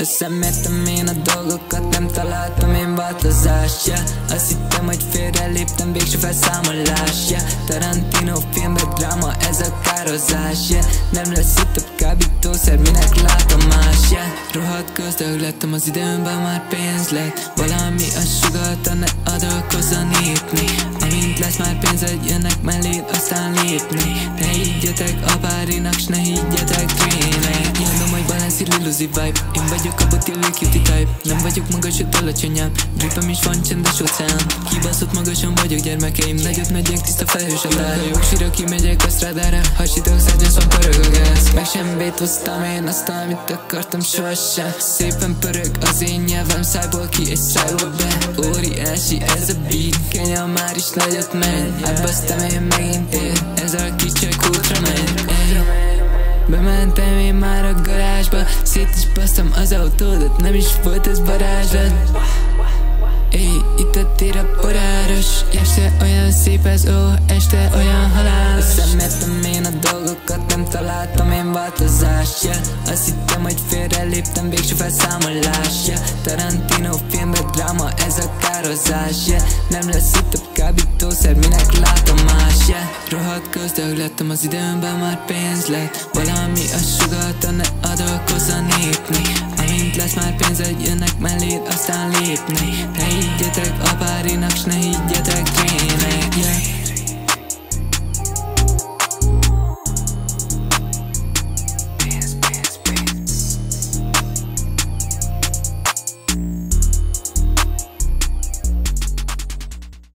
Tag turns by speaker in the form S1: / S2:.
S1: Összemértem én a dolgokat, nem találtam én változást yeah. Azt hittem, hogy félre léptem, végső felszámolás yeah. Tarantino filmbe dráma, ez a kározás yeah. Nem lesz itt több kábítószer, minek látom más yeah. Rohadt gazdag lettem, az időmben már pénz lett Valami a sugalta, ne adok a népni Amint lesz már pénzed, jönnek melléd, aztán lépni Ne higgyetek apárinak, s ne higgyetek balance illuzi vibe. Én vagyok a botilő cutie type. Nem vagyok magas, hogy alacsonyabb Dripem is van csendes óceán Kibaszott magasan vagyok gyermekeim. Nagyot megyek, tiszta felhős a táj Jogsira kimegyek a strádára Hasítok szárgyas, van pörög a gáz. Meg sem bétoztam én azt, amit akartam sohasem. Szépen pörög az én nyelvem Szájból ki és szájból be Óriási ez a beat. Kenya már is nagyot megy. Elbasztam én megint én. Ez a kicsek útra megy Bementem én már a garázsba Szét is basztam az autódat Nem is volt ez varázslat. Éj, itt a tér a poráros Este olyan szép ez, ó, este olyan nem változást, yeah. Azt hittem, hogy félreléptem, végső felszámolás, yeah. Tarantino filmben dráma, ez a kározás, yeah. Nem lesz itt több kábítószer, minek látom más, yeah. Rohadt gazdag lettem, az időmben már pénz lett Valami a sugalta, ne adalkozz a népni Amint lesz már pénzed, jönnek melléd, aztán lépni Ne higgyetek a párinak, s ne higgyetek trének, yeah.